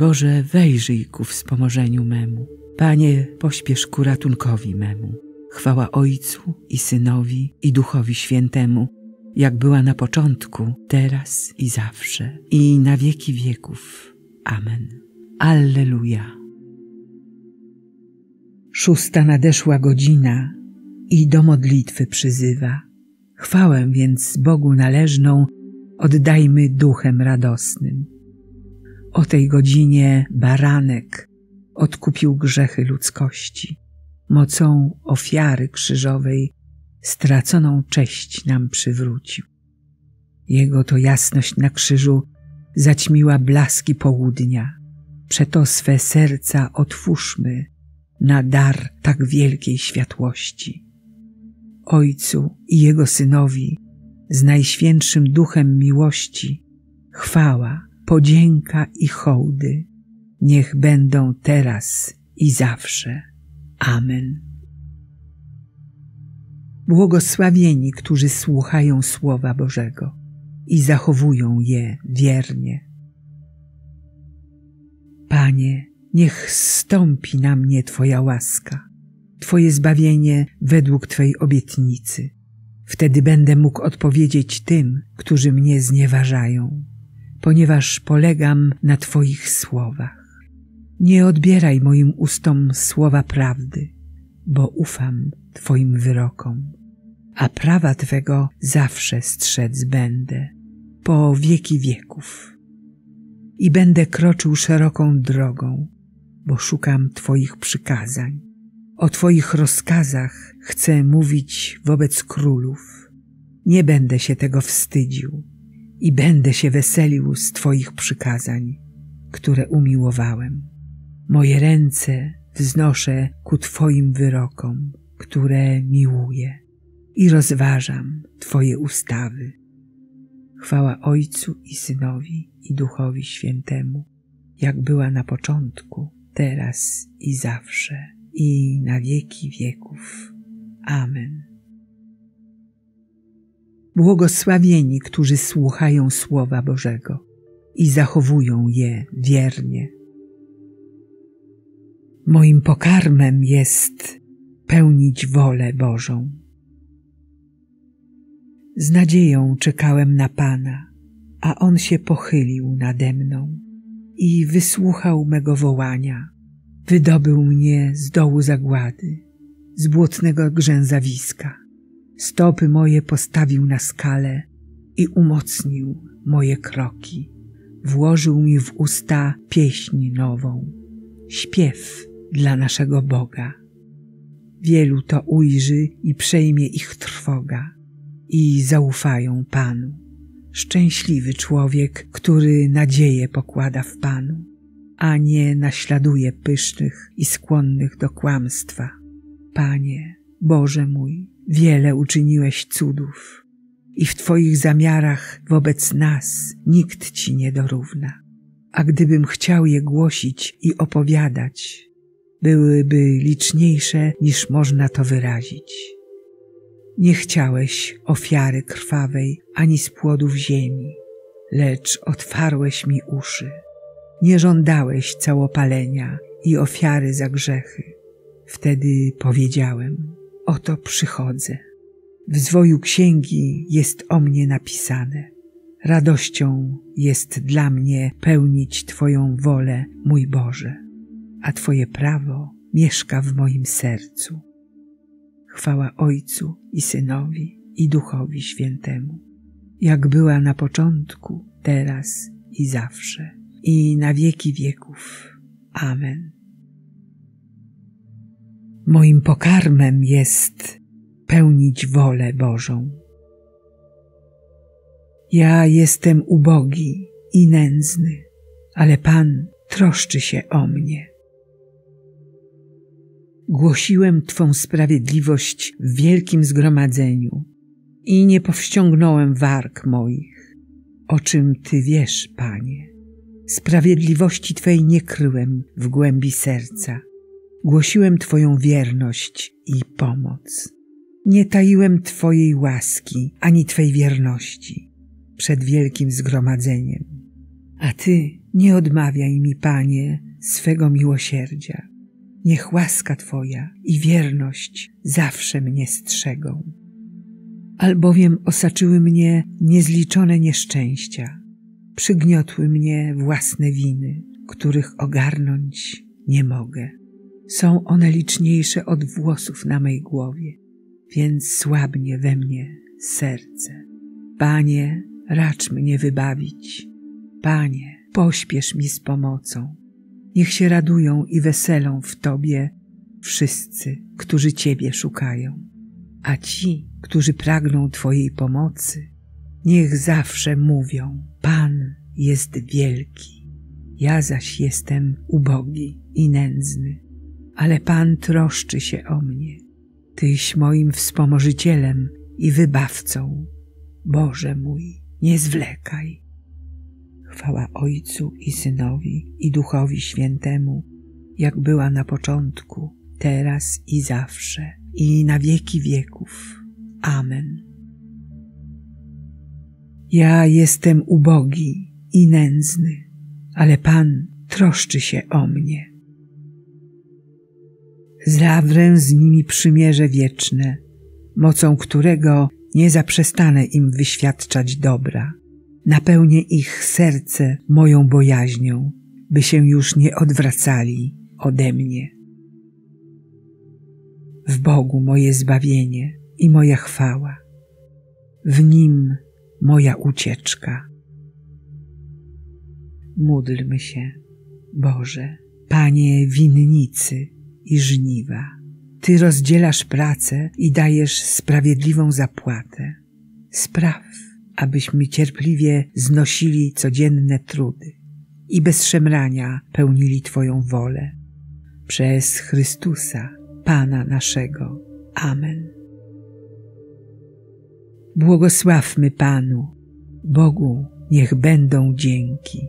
Boże, wejrzyj ku wspomożeniu memu. Panie, pośpiesz ku ratunkowi memu. Chwała Ojcu i Synowi i Duchowi Świętemu, jak była na początku, teraz i zawsze, i na wieki wieków. Amen. Alleluja. Szósta nadeszła godzina i do modlitwy przyzywa. Chwałę więc Bogu należną oddajmy duchem radosnym. O tej godzinie baranek odkupił grzechy ludzkości. Mocą ofiary krzyżowej straconą cześć nam przywrócił. Jego to jasność na krzyżu zaćmiła blaski południa. Przeto swe serca otwórzmy na dar tak wielkiej światłości. Ojcu i Jego Synowi z Najświętszym Duchem miłości chwała, podzięka i hołdy niech będą teraz i zawsze. Amen. Błogosławieni, którzy słuchają Słowa Bożego i zachowują je wiernie. Panie, niech stąpi na mnie Twoja łaska, Twoje zbawienie według Twej obietnicy. Wtedy będę mógł odpowiedzieć tym, którzy mnie znieważają, ponieważ polegam na Twoich słowach. Nie odbieraj moim ustom słowa prawdy, bo ufam Twoim wyrokom, a prawa Twego zawsze strzec będę, po wieki wieków. I będę kroczył szeroką drogą, bo szukam Twoich przykazań. O Twoich rozkazach chcę mówić wobec królów. Nie będę się tego wstydził i będę się weselił z Twoich przykazań, które umiłowałem. Moje ręce wznoszę ku Twoim wyrokom, które miłuję i rozważam Twoje ustawy. Chwała Ojcu i Synowi i Duchowi Świętemu, jak była na początku, teraz i zawsze, i na wieki wieków. Amen. Błogosławieni, którzy słuchają Słowa Bożego i zachowują je wiernie. Moim pokarmem jest pełnić wolę Bożą. Z nadzieją czekałem na Pana, a On się pochylił nade mną i wysłuchał mego wołania. Wydobył mnie z dołu zagłady, z błotnego grzęzawiska. Stopy moje postawił na skale i umocnił moje kroki. Włożył mi w usta pieśń nową, śpiew dla naszego Boga. Wielu to ujrzy i przejmie ich trwoga i zaufają Panu. Szczęśliwy człowiek, który nadzieję pokłada w Panu, a nie naśladuje pysznych i skłonnych do kłamstwa. Panie, Boże mój, wiele uczyniłeś cudów i w Twoich zamiarach wobec nas nikt Ci nie dorówna. A gdybym chciał je głosić i opowiadać, byłyby liczniejsze niż można to wyrazić. Nie chciałeś ofiary krwawej ani z płodów ziemi, lecz otwarłeś mi uszy. Nie żądałeś całopalenia i ofiary za grzechy. Wtedy powiedziałem, oto przychodzę. W zwoju księgi jest o mnie napisane. Radością jest dla mnie pełnić Twoją wolę, mój Boże, a Twoje prawo mieszka w moim sercu. Chwała Ojcu i Synowi i Duchowi Świętemu, jak była na początku, teraz i zawsze, i na wieki wieków. Amen. Moim pokarmem jest pełnić wolę Bożą. Ja jestem ubogi i nędzny, ale Pan troszczy się o mnie. Głosiłem Twą sprawiedliwość w wielkim zgromadzeniu i nie powściągnąłem warg moich, o czym Ty wiesz, Panie. Sprawiedliwości Twej nie kryłem w głębi serca. Głosiłem Twoją wierność i pomoc. Nie taiłem Twojej łaski ani Twej wierności przed wielkim zgromadzeniem. A Ty Nie odmawiaj mi, Panie, swego miłosierdzia. Niech łaska Twoja i wierność zawsze mnie strzegą. Albowiem osaczyły mnie niezliczone nieszczęścia, przygniotły mnie własne winy, których ogarnąć nie mogę. Są one liczniejsze od włosów na mej głowie, więc słabnie we mnie serce. Panie, racz mnie wybawić. Panie, pośpiesz mi z pomocą. Niech się radują i weselą w Tobie wszyscy, którzy Ciebie szukają. A ci, którzy pragną Twojej pomocy, niech zawsze mówią: Pan jest wielki, ja zaś jestem ubogi i nędzny, ale Pan troszczy się o mnie. Tyś moim wspomożycielem i wybawcą. Boże mój, nie zwlekaj. Chwała Ojcu i Synowi i Duchowi Świętemu, jak była na początku, teraz i zawsze, i na wieki wieków. Amen. Ja jestem ubogi i nędzny, ale Pan troszczy się o mnie. Zawrę z nimi przymierze wieczne, mocą którego nie zaprzestanę im wyświadczać dobra. Napełnię ich serce moją bojaźnią, by się już nie odwracali ode mnie. W Bogu moje zbawienie i moja chwała, w Nim moja ucieczka. Módlmy się, Boże, Panie winnicy i żniwa. Ty rozdzielasz pracę i dajesz sprawiedliwą zapłatę. Spraw, abyśmy cierpliwie znosili codzienne trudy i bez szemrania pełnili Twoją wolę. Przez Chrystusa, Pana naszego. Amen. Błogosławmy Panu, Bogu niech będą dzięki.